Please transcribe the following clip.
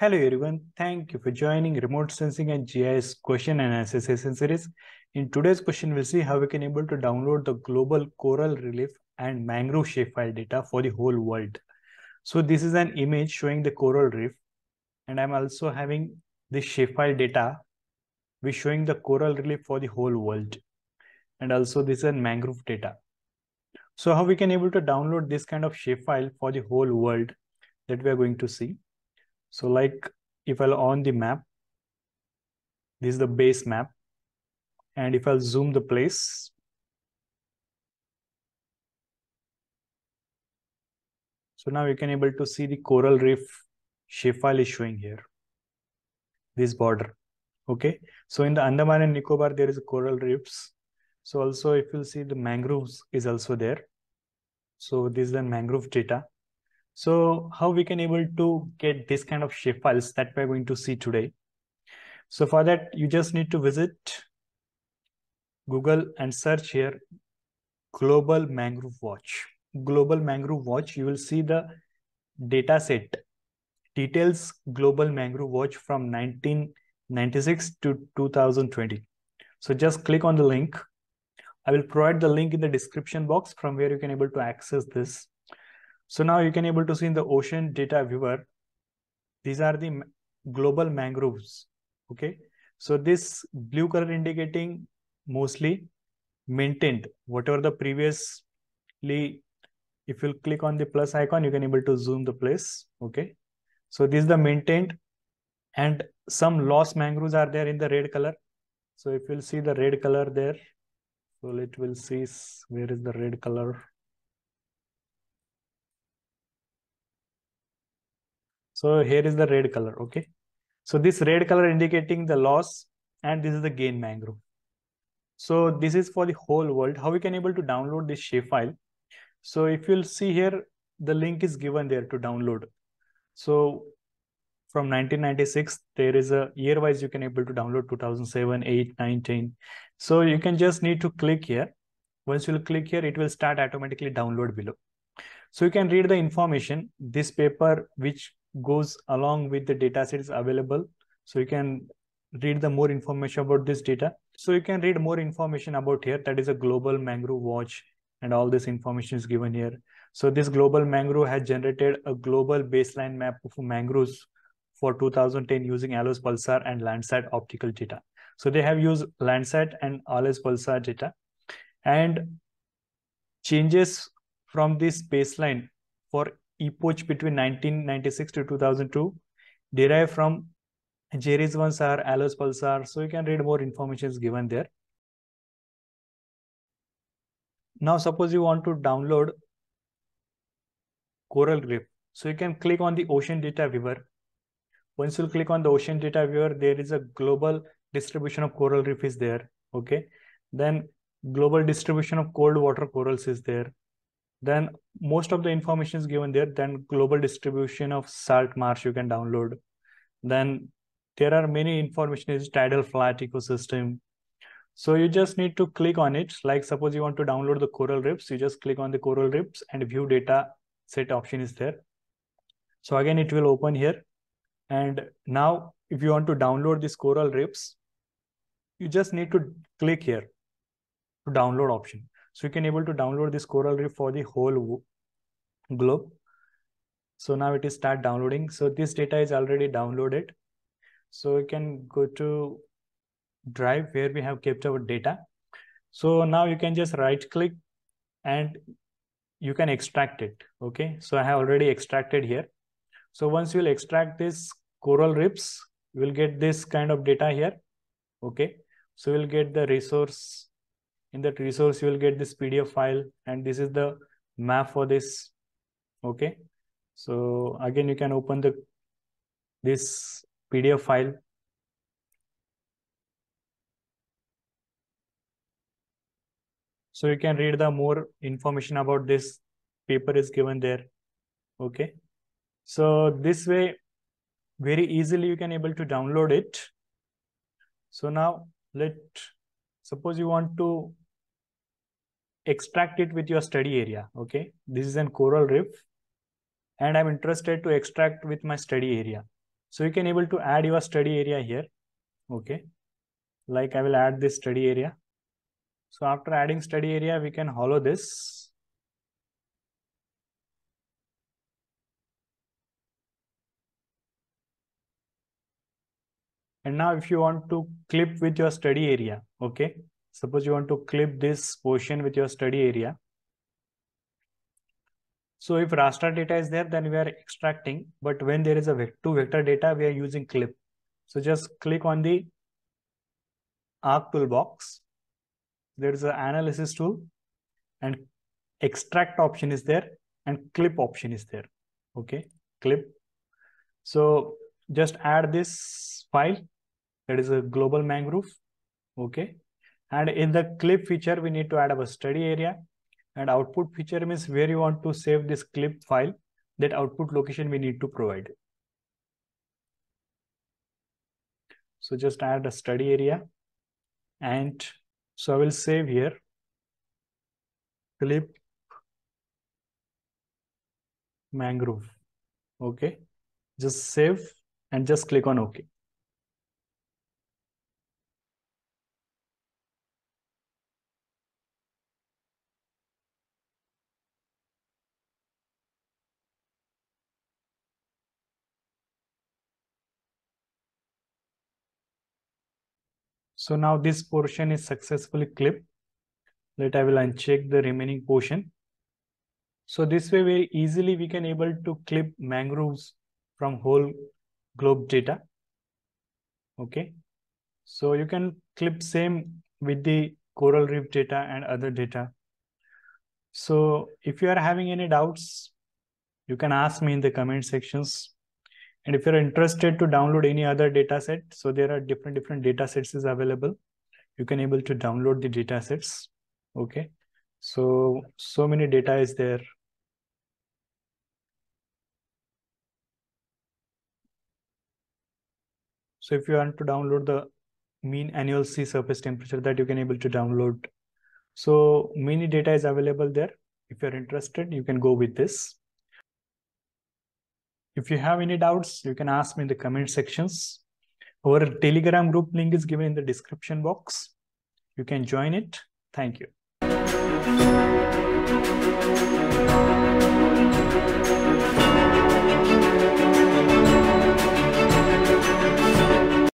Hello everyone, thank you for joining Remote Sensing and GIS question and answer session series. In today's question, we'll see how we can able to download the global coral relief and mangrove shapefile data for the whole world. So this is an image showing the coral reef and I'm also having the shapefile data which showing the coral relief for the whole world. And also this is a mangrove data. So how we can able to download this kind of shapefile for the whole world that we are going to see. So like if I'll on the map, this is the base map. And if I'll zoom the place, so now you can able to see the coral reef shapefile is showing here, this border. Okay, so in the Andaman and Nicobar, there is coral reefs. So also if you see the mangroves is also there. So this is the mangrove data. So how we can able to get this kind of shape files that we're going to see today. So for that, you just need to visit Google and search here Global Mangrove Watch. Global Mangrove Watch, you will see the data set details Global Mangrove Watch from 1996 to 2020. So just click on the link. I will provide the link in the description box from where you can able to access this. So now you can able to see in the ocean data viewer, these are the global mangroves. Okay. So this blue color indicating mostly maintained, whatever the previously, if you click on the plus icon, you can able to zoom the place. Okay. So this is the maintained and some lost mangroves are there in the red color. So if you'll see the red color there, so it will see where is the red color So here is the red color, okay? So this red color indicating the loss and this is the gain mangrove. So this is for the whole world. How we can able to download this shapefile? So if you'll see here, the link is given there to download. So from 1996, there is a year wise you can able to download 2007, 8, 9, 10. So you can just need to click here. Once you'll click here, it will start automatically download below. So you can read the information. This paper, which goes along with the data sets available. So you can read the more information about this data. So you can read more information about here. That is a global mangrove watch and all this information is given here. So this global mangrove has generated a global baseline map of mangroves for 2010 using ALOS PALSAR and Landsat optical data. So they have used Landsat and ALOS PALSAR data and changes from this baseline for epoch between 1996 to 2002 derived from JERS SAR, ALOS PALSAR. So you can read more information is given there. Now suppose you want to download Coral Reef. So you can click on the Ocean Data Viewer. Once you click on the Ocean Data Viewer, there is a global distribution of coral reef is there. Okay. Then global distribution of cold water corals is there then most of the information is given there. Then global distribution of salt marsh you can download. Then there are many information is tidal flat ecosystem. So you just need to click on it. Like suppose you want to download the coral reefs you just click on the coral reefs and view data set option is there. So again it will open here. And now if you want to download this coral reefs you just need to click here to download option so you can able to download this coral reef for the whole globe. So now it is start downloading. So this data is already downloaded. So you can go to drive where we have kept our data. So now you can just right click and you can extract it. Okay. So I have already extracted here. So once you'll extract this coral reefs, you will get this kind of data here. Okay. So we'll get the resource in that resource you will get this pdf file and this is the map for this. Okay? So again you can open the this pdf file. So you can read the more information about this. Paper is given there. Okay? So this way very easily you can able to download it. So now let suppose you want to extract it with your study area. Okay, this is an coral reef and I'm interested to extract with my study area. So you can able to add your study area here. Okay. Like I will add this study area. So after adding study area, we can hollow this. And now if you want to clip with your study area, okay. Suppose you want to clip this portion with your study area. So if raster data is there, then we are extracting. But when there is a two vector data, we are using clip. So just click on the ArcToolbox. There is an analysis tool and extract option is there and clip option is there. Okay, clip. So just add this file that is a global mangrove. Okay. And in the clip feature, we need to add our study area and output feature means where you want to save this clip file that output location we need to provide. So just add a study area and so I will save here clip mangrove. Okay. Just save and just click on OK. So now this portion is successfully clipped. Let I will uncheck the remaining portion. So this way very easily we can able to clip mangroves from whole globe data. Okay. So you can clip same with the coral reef data and other data. So if you are having any doubts, you can ask me in the comment sections. And if you're interested to download any other data set, so there are different different data sets is available. You can able to download the data sets. Okay. So, so many data is there. So if you want to download the mean annual sea surface temperature that you can able to download. So many data is available there. If you're interested, you can go with this. If you have any doubts, you can ask me in the comment sections. Our Telegram group link is given in the description box. You can join it. Thank you.